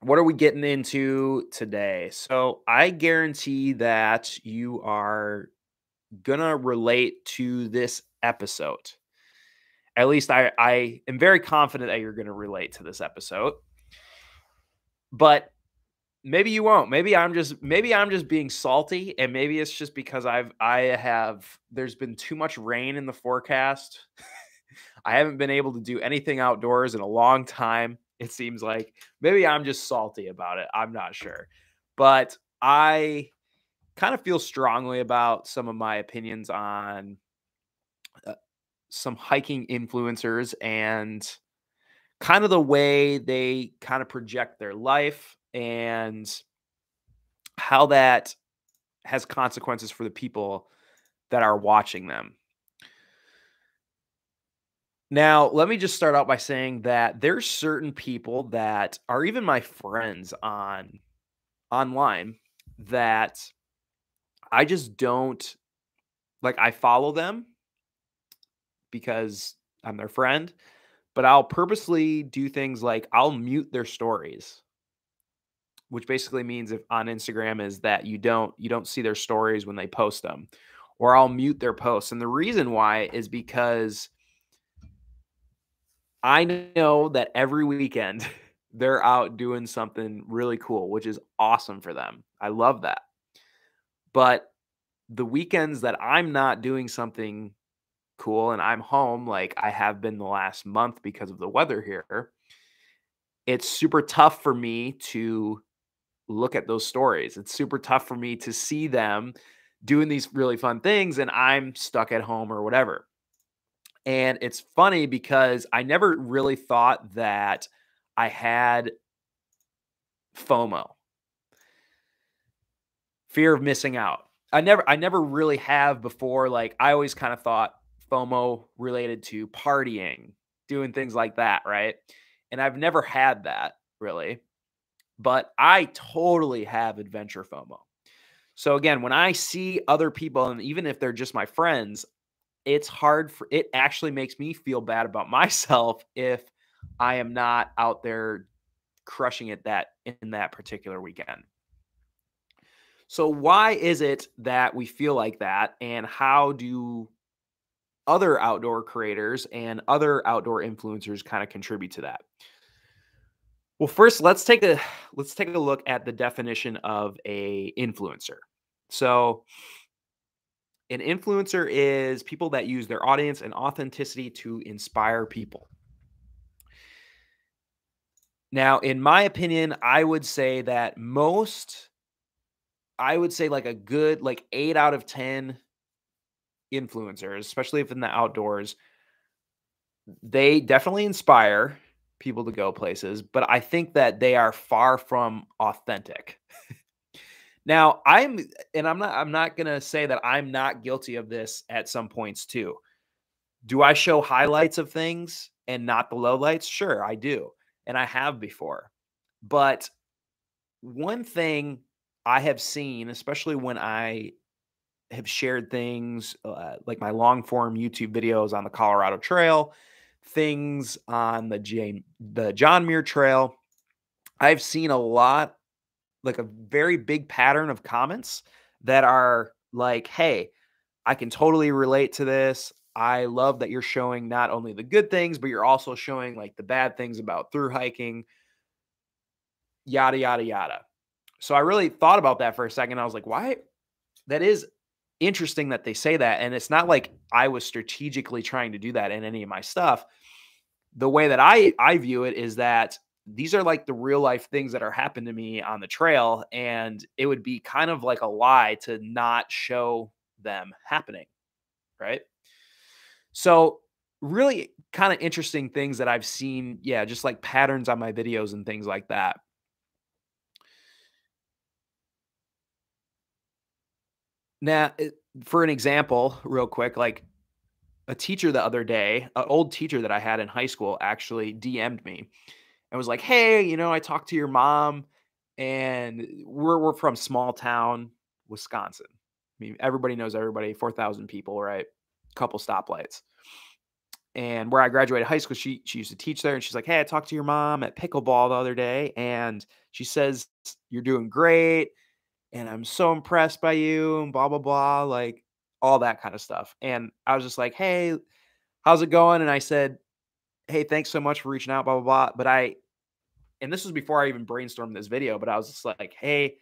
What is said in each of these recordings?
what are we getting into today? So I guarantee that you are gonna relate to this episode. At least I, I am very confident that you're gonna relate to this episode. But maybe you won't. Maybe I'm just maybe I'm just being salty, and maybe it's just because I've I have there's been too much rain in the forecast. I haven't been able to do anything outdoors in a long time. It seems like maybe I'm just salty about it. I'm not sure. But I kind of feel strongly about some of my opinions on uh, some hiking influencers and kind of the way they kind of project their life and how that has consequences for the people that are watching them. Now, let me just start out by saying that there's certain people that are even my friends on online that I just don't like I follow them because I'm their friend, but I'll purposely do things like I'll mute their stories. Which basically means if on Instagram is that you don't you don't see their stories when they post them or I'll mute their posts. And the reason why is because I know that every weekend they're out doing something really cool, which is awesome for them. I love that. But the weekends that I'm not doing something cool and I'm home, like I have been the last month because of the weather here, it's super tough for me to look at those stories. It's super tough for me to see them doing these really fun things and I'm stuck at home or whatever. And it's funny because I never really thought that I had FOMO, fear of missing out. I never I never really have before like I always kind of thought FOMO related to partying, doing things like that, right? And I've never had that really. But I totally have adventure FOMO. So again, when I see other people and even if they're just my friends, it's hard for it actually makes me feel bad about myself if I am not out there crushing it that in that particular weekend. So why is it that we feel like that and how do other outdoor creators and other outdoor influencers kind of contribute to that? Well, first let's take a let's take a look at the definition of a influencer. So an influencer is people that use their audience and authenticity to inspire people. Now, in my opinion, I would say that most, I would say like a good, like eight out of 10 influencers, especially if in the outdoors, they definitely inspire people to go places, but I think that they are far from authentic. Now, I'm and I'm not I'm not going to say that I'm not guilty of this at some points too. Do I show highlights of things and not the lowlights? Sure, I do. And I have before. But one thing I have seen, especially when I have shared things uh, like my long form YouTube videos on the Colorado Trail, things on the Jane, the John Muir Trail, I've seen a lot like a very big pattern of comments that are like, hey, I can totally relate to this. I love that you're showing not only the good things, but you're also showing like the bad things about through hiking, yada, yada, yada. So I really thought about that for a second. I was like, why? That is interesting that they say that. And it's not like I was strategically trying to do that in any of my stuff. The way that I I view it is that these are like the real life things that are happening to me on the trail and it would be kind of like a lie to not show them happening right? So really kind of interesting things that i've seen yeah just like patterns on my videos and things like that. Now for an example real quick like a teacher the other day an old teacher that i had in high school actually dm'd me and was like, "Hey, you know, I talked to your mom, and we're we're from small town Wisconsin. I mean, everybody knows everybody. Four thousand people, right? Couple stoplights." and where I graduated high school, she she used to teach there, and she's like, "Hey, I talked to your mom at pickleball the other day, and she says you're doing great, and I'm so impressed by you, and blah blah blah, like all that kind of stuff." And I was just like, "Hey, how's it going?" And I said, "Hey, thanks so much for reaching out, blah blah blah." But I, and this was before I even brainstormed this video, but I was just like, "Hey."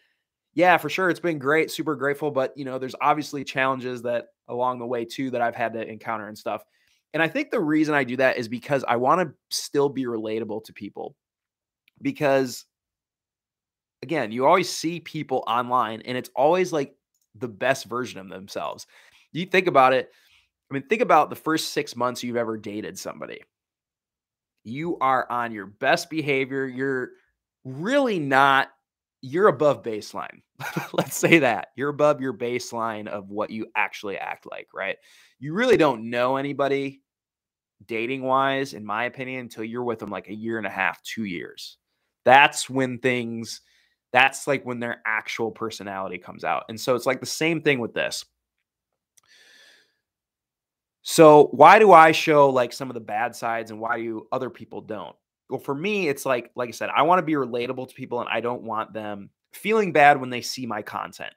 Yeah, for sure. It's been great. Super grateful. But, you know, there's obviously challenges that along the way too that I've had to encounter and stuff. And I think the reason I do that is because I want to still be relatable to people. Because again, you always see people online and it's always like the best version of themselves. You think about it. I mean, think about the first six months you've ever dated somebody. You are on your best behavior. You're really not, you're above baseline. Let's say that. You're above your baseline of what you actually act like, right? You really don't know anybody dating wise, in my opinion, until you're with them like a year and a half, two years. That's when things, that's like when their actual personality comes out. And so it's like the same thing with this. So why do I show like some of the bad sides and why do other people don't? Well, for me, it's like, like I said, I want to be relatable to people and I don't want them feeling bad when they see my content.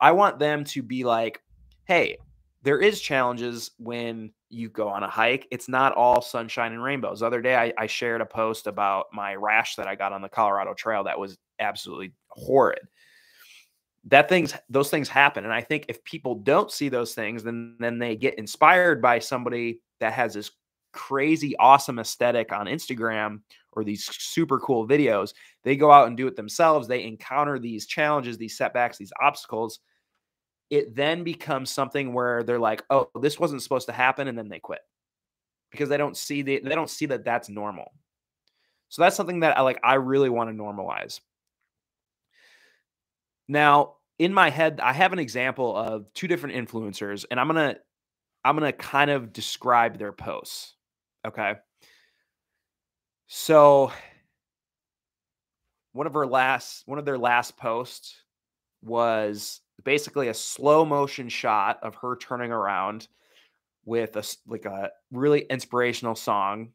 I want them to be like, hey, there is challenges when you go on a hike. It's not all sunshine and rainbows. The other day, I, I, shared a post about my rash that I got on the Colorado Trail that was absolutely horrid. That things, those things happen, and I think if people don't see those things, then then they get inspired by somebody that has this crazy, awesome aesthetic on Instagram or these super cool videos. They go out and do it themselves. They encounter these challenges, these setbacks, these obstacles it then becomes something where they're like, "Oh, this wasn't supposed to happen," and then they quit because they don't see the, they don't see that that's normal. So that's something that I like. I really want to normalize. Now, in my head, I have an example of two different influencers, and I'm gonna I'm gonna kind of describe their posts. Okay. So one of her last one of their last posts was basically a slow motion shot of her turning around with a like a really inspirational song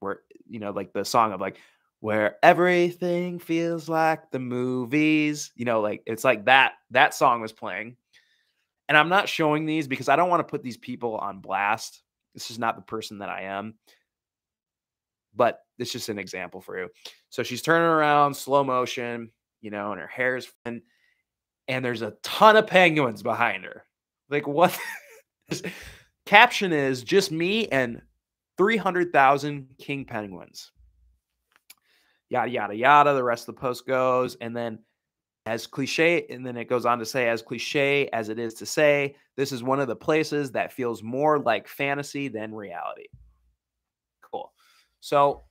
where you know like the song of like where everything feels like the movies you know like it's like that that song was playing and i'm not showing these because i don't want to put these people on blast this is not the person that i am but it's just an example for you so she's turning around slow motion you know and her hair is and there's a ton of penguins behind her. Like what? caption is just me and 300,000 king penguins. Yada, yada, yada. The rest of the post goes. And then, as cliche, and then it goes on to say, as cliche as it is to say, this is one of the places that feels more like fantasy than reality. Cool. So,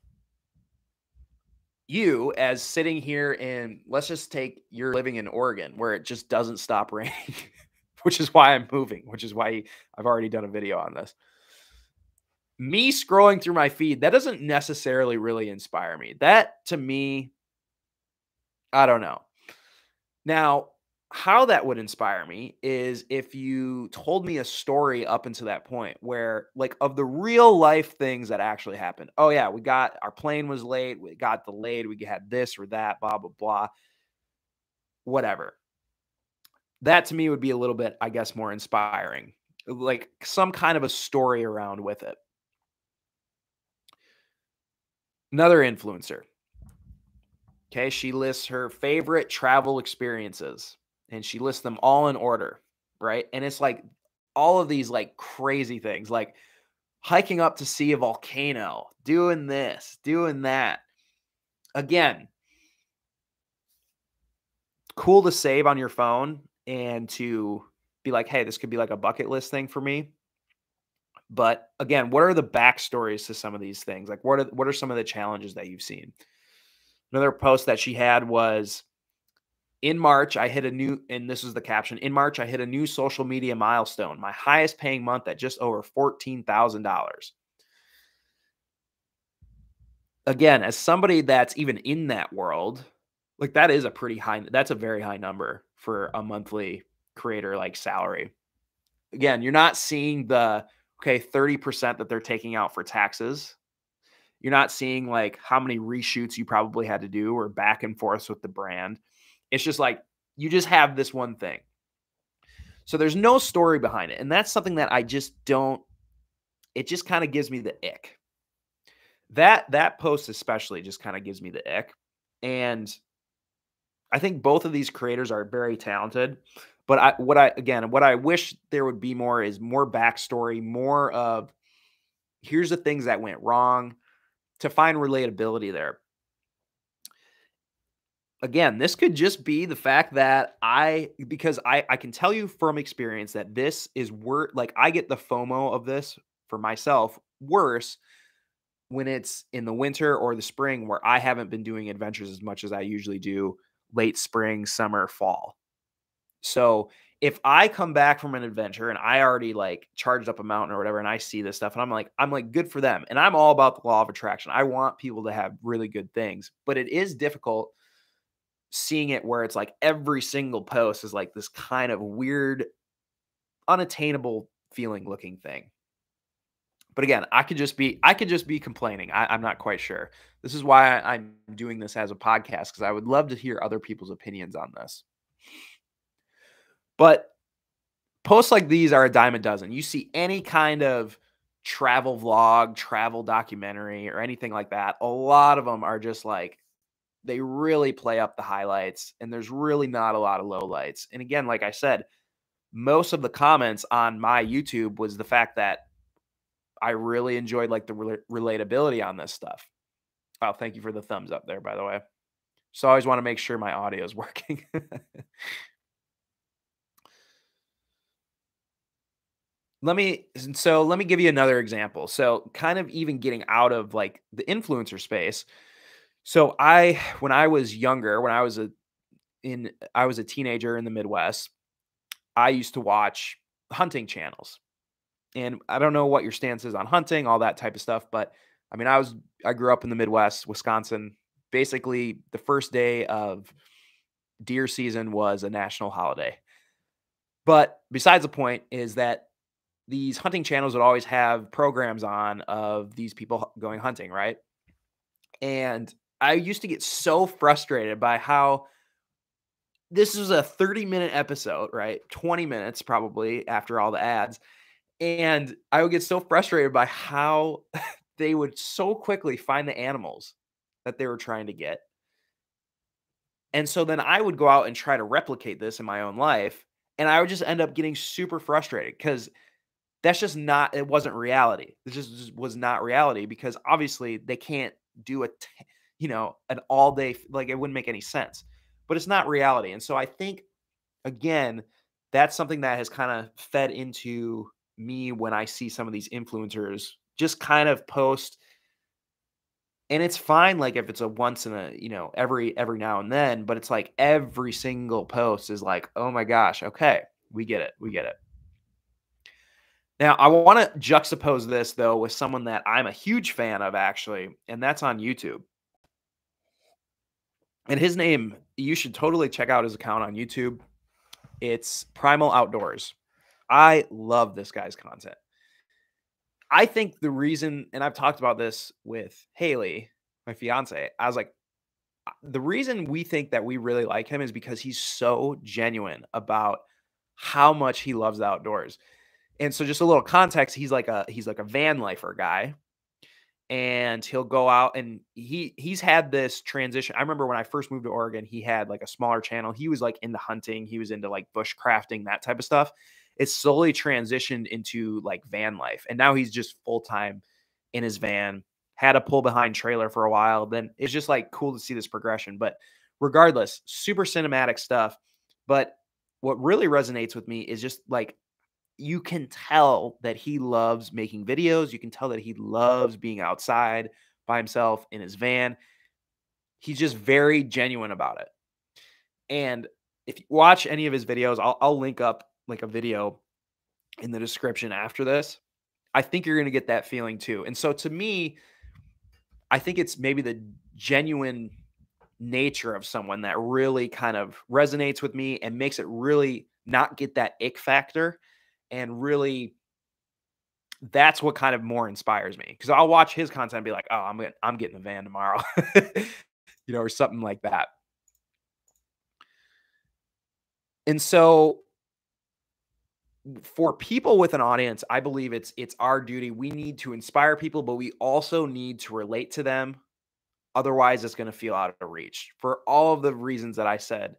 you as sitting here in let's just take you're living in Oregon where it just doesn't stop raining, which is why I'm moving, which is why I've already done a video on this. Me scrolling through my feed, that doesn't necessarily really inspire me. That to me, I don't know. Now, how that would inspire me is if you told me a story up until that point where like of the real life things that actually happened. Oh yeah, we got our plane was late, we got delayed, we had this or that, blah blah blah. Whatever. That to me would be a little bit I guess more inspiring. Like some kind of a story around with it. Another influencer. Okay, she lists her favorite travel experiences and she lists them all in order, right? And it's like all of these like crazy things, like hiking up to see a volcano, doing this, doing that. Again, cool to save on your phone and to be like, hey, this could be like a bucket list thing for me. But again, what are the backstories to some of these things? Like, what are what are some of the challenges that you've seen? Another post that she had was in March, I hit a new, and this is the caption. In March, I hit a new social media milestone, my highest paying month at just over $14,000. Again, as somebody that's even in that world, like that is a pretty high, that's a very high number for a monthly creator like salary. Again, you're not seeing the, okay, 30% that they're taking out for taxes. You're not seeing like how many reshoots you probably had to do or back and forth with the brand. It's just like you just have this one thing. So there's no story behind it. And that's something that I just don't, it just kind of gives me the ick. That that post especially just kind of gives me the ick. And I think both of these creators are very talented. But I what I again, what I wish there would be more is more backstory, more of here's the things that went wrong to find relatability there again, this could just be the fact that I, because I, I can tell you from experience that this is worse. Like I get the FOMO of this for myself worse when it's in the winter or the spring where I haven't been doing adventures as much as I usually do late spring, summer, fall. So if I come back from an adventure and I already like charged up a mountain or whatever, and I see this stuff and I'm like, I'm like, good for them. And I'm all about the law of attraction. I want people to have really good things, but it is difficult seeing it where it's like every single post is like this kind of weird, unattainable feeling looking thing. But again, I could just be I could just be complaining. I, am not quite sure. This is why I, I'm doing this as a podcast because I would love to hear other people's opinions on this. But posts like these are a dime a dozen. You see any kind of travel vlog, travel documentary, or anything like that, a lot of them are just like they really play up the highlights and there's really not a lot of lowlights. And again, like I said, most of the comments on my YouTube was the fact that I really enjoyed like the rel- relatability on this stuff. Oh, thank you for the thumbs up there, by the way. So I always want to make sure my audio is working. Let me so let me give you another example. So kind of even getting out of like the influencer space. So I when I was younger, when I was a in I was a teenager in the Midwest, I used to watch hunting channels. And I don't know what your stance is on hunting, all that type of stuff, but I mean, I was I grew up in the Midwest, Wisconsin. Basically, the first day of deer season was a national holiday. But besides the point is that these hunting channels would always have programs on of these people going hunting, right? And I used to get so frustrated by how this was a 30 minute episode, right? 20 minutes probably after all the ads. And I would get so frustrated by how they would so quickly find the animals that they were trying to get. And so then I would go out and try to replicate this in my own life. And I would just end up getting super frustrated because that's just not, it wasn't reality. This just was not reality because obviously they can't do a you know, an all day, like it wouldn't make any sense. But it's not reality. And so I think, again, that's something that has kind of fed into me when I see some of these influencers just kind of post and it's fine like if it's a once in a you know every every now and then but it's like every single post is like oh my gosh okay we get it we get it now i want to juxtapose this though with someone that i'm a huge fan of actually and that's on youtube and his name, you should totally check out his account on YouTube. It's Primal Outdoors. I love this guy's content. I think the reason, and I've talked about this with Haley, my fiance, I was like, uh, the reason we think that we really like him is because he's so genuine about how much he loves the outdoors. And so just a little context, he's like a he's like a van lifer guy and he'll go out and he he's had this transition. I remember when I first moved to Oregon, he had like a smaller channel. He was like into hunting, he was into like bushcrafting, that type of stuff. It's slowly transitioned into like van life. And now he's just full time in his van. Had a pull behind trailer for a while. Then it's just like cool to see this progression. But regardless, super cinematic stuff. But what really resonates with me is just like you can tell that he loves making videos. You can tell that he loves being outside by himself in his van. He's just very genuine about it. And if you watch any of his videos, I'll, I'll link up like a video in the description after this. I think you're going to get that feeling too. And so to me, I think it's maybe the genuine nature of someone that really kind of resonates with me and makes it really not get that ick factor and really that's what kind of more inspires me because I'll watch his content and be like, oh, I'm getting, I'm getting a van tomorrow, you know, or something like that. And so for people with an audience, I believe it's it's our duty. We need to inspire people, but we also need to relate to them. Otherwise, it's going to feel out of reach for all of the reasons that I said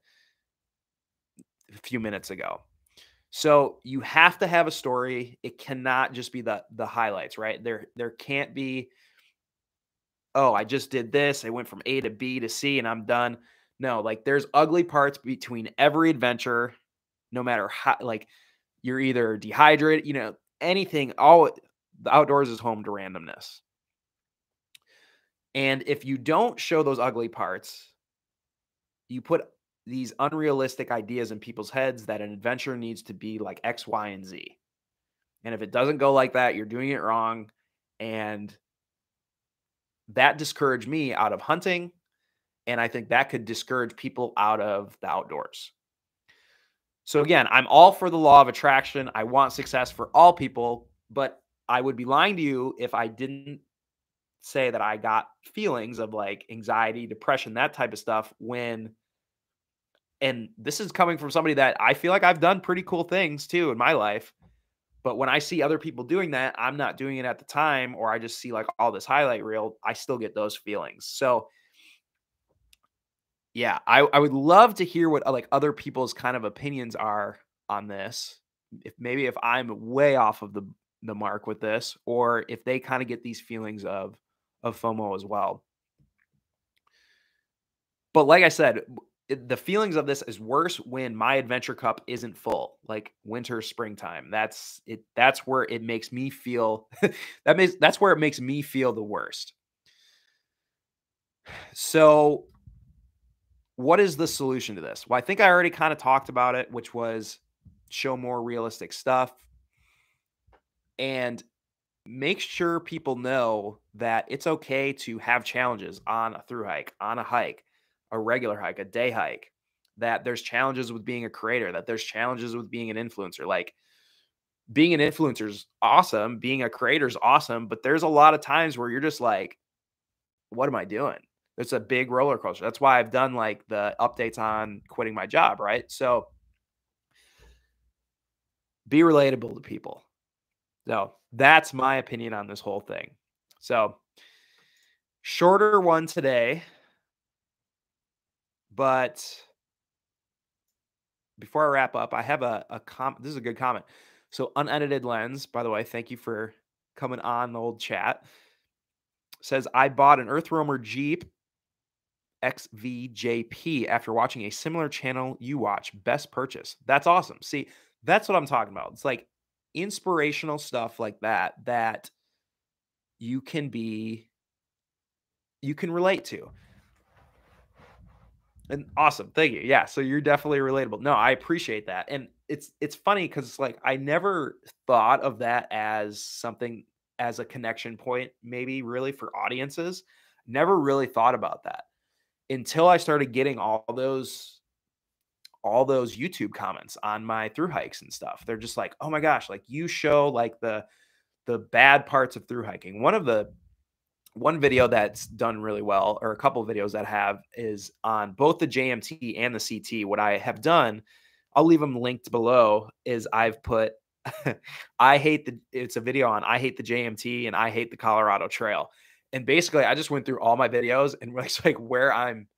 a few minutes ago. So you have to have a story. It cannot just be the the highlights, right? There there can't be oh, I just did this. I went from A to B to C and I'm done. No, like there's ugly parts between every adventure no matter how like you're either dehydrated, you know, anything, all the outdoors is home to randomness. And if you don't show those ugly parts, you put these unrealistic ideas in people's heads that an adventure needs to be like X, Y, and Z. And if it doesn't go like that, you're doing it wrong. And that discouraged me out of hunting. And I think that could discourage people out of the outdoors. So again, I'm all for the law of attraction. I want success for all people, but I would be lying to you if I didn't say that I got feelings of like anxiety, depression, that type of stuff when and this is coming from somebody that I feel like I've done pretty cool things too in my life. But when I see other people doing that, I'm not doing it at the time, or I just see like all this highlight reel, I still get those feelings. So yeah, I, I would love to hear what uh, like other people's kind of opinions are on this. If maybe if I'm way off of the the mark with this, or if they kind of get these feelings of of FOMO as well. But like I said, the feelings of this is worse when my adventure cup isn't full, like winter, springtime. That's it. That's where it makes me feel. that makes that's where it makes me feel the worst. So what is the solution to this? Well, I think I already kind of talked about it, which was show more realistic stuff and make sure people know that it's okay to have challenges on a through hike, on a hike, a regular hike, a day hike, that there's challenges with being a creator, that there's challenges with being an influencer. Like being an influencer is awesome, being a creator is awesome, but there's a lot of times where you're just like, what am I doing? it's a big roller coaster. That's why I've done like the updates on quitting my job, right? So be relatable to people. So that's my opinion on this whole thing. So shorter one today, but before I wrap up, I have a, a comment. This is a good comment. So unedited lens, by the way, thank you for coming on the old chat. Says I bought an Earthroamer Jeep XVJP after watching a similar channel you watch. Best purchase. That's awesome. See, that's what I'm talking about. It's like inspirational stuff like that that you can be you can relate to. And awesome. Thank you. Yeah, so you're definitely relatable. No, I appreciate that. And it's it's funny cuz it's like I never thought of that as something as a connection point maybe really for audiences. Never really thought about that until I started getting all those all those YouTube comments on my through hikes and stuff. They're just like, "Oh my gosh, like you show like the the bad parts of through hiking." One of the one video that's done really well or a couple videos that have is on both the JMT and the CT. What I have done, I'll leave them linked below is I've put I hate the it's a video on I hate the JMT and I hate the Colorado Trail and basically I just went through all my videos and it's like where I'm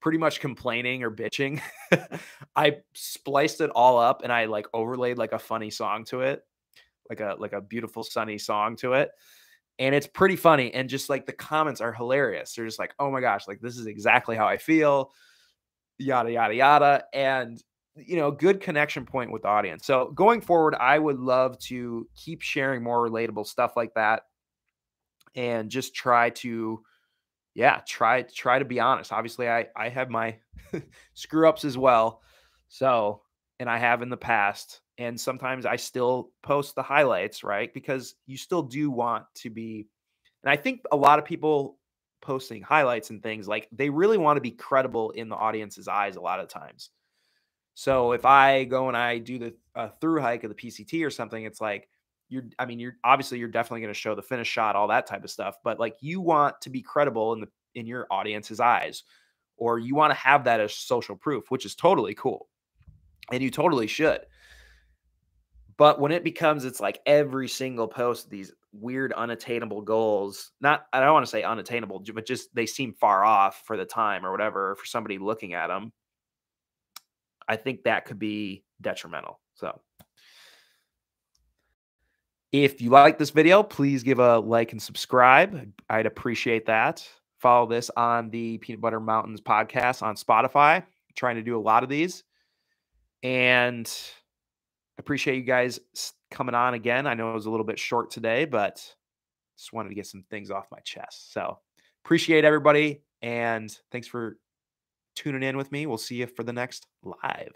pretty much complaining or bitching. I spliced it all up and I like overlaid like a funny song to it, like a like a beautiful sunny song to it. And it's pretty funny. And just like the comments are hilarious. They're just like, oh my gosh, like this is exactly how I feel, yada yada yada. And you know, good connection point with the audience. So going forward, I would love to keep sharing more relatable stuff like that and just try to yeah try try to be honest obviously i i have my screw ups as well so and i have in the past and sometimes i still post the highlights right because you still do want to be and i think a lot of people posting highlights and things like they really want to be credible in the audience's eyes a lot of times so if i go and i do the uh, through hike of the pct or something it's like you're I mean, you're obviously you're definitely going to show the finish shot, all that type of stuff, but like you want to be credible in the in your audience's eyes or you want to have that as social proof, which is totally cool. And you totally should. But when it becomes, it's like every single post, these weird unattainable goals, not, I don't want to say unattainable, but just they seem far off for the time or whatever for somebody looking at them. I think that could be detrimental. So, if you like this video, please give a like and subscribe. I'd appreciate that. Follow this on the Peanut Butter Mountains podcast on Spotify. I'm trying to do a lot of these. And appreciate you guys coming on again. I know it was a little bit short today, but just wanted to get some things off my chest. So appreciate everybody. And thanks for tuning in with me. We'll see you for the next live.